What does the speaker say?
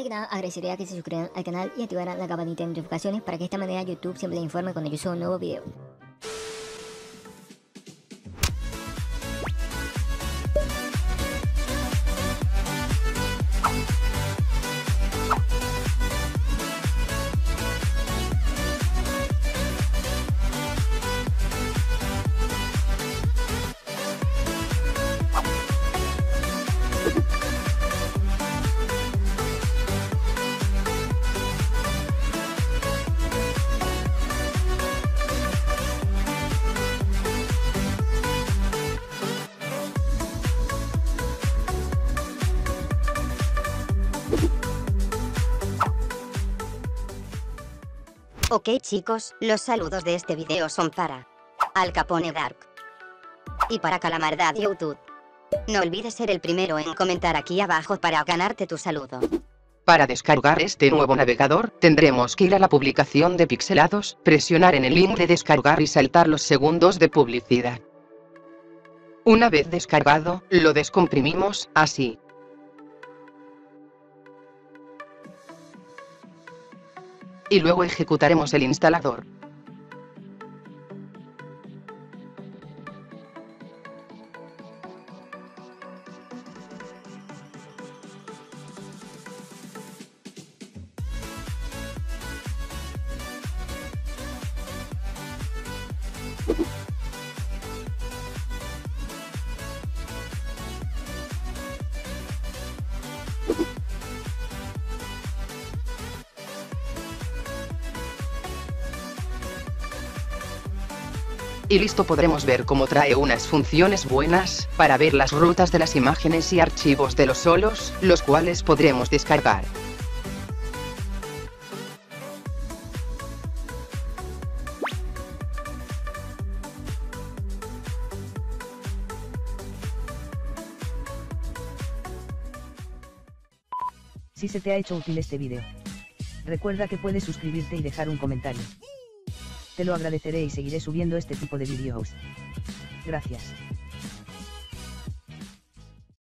Antes que nada, agradecería que se suscriban al canal y activaran la campanita de notificaciones para que de esta manera YouTube siempre les informe cuando yo suba un nuevo video. Ok chicos, los saludos de este video son para Al Capone Dark y para Calamardad YouTube. No olvides ser el primero en comentar aquí abajo para ganarte tu saludo. Para descargar este nuevo navegador, tendremos que ir a la publicación de Pixelados, presionar en el link de descargar y saltar los segundos de publicidad. Una vez descargado, lo descomprimimos, así. Y luego ejecutaremos el instalador. Y listo podremos ver cómo trae unas funciones buenas, para ver las rutas de las imágenes y archivos de los solos, los cuales podremos descargar. Si se te ha hecho útil este vídeo, recuerda que puedes suscribirte y dejar un comentario. Te lo agradeceré y seguiré subiendo este tipo de vídeos. Gracias.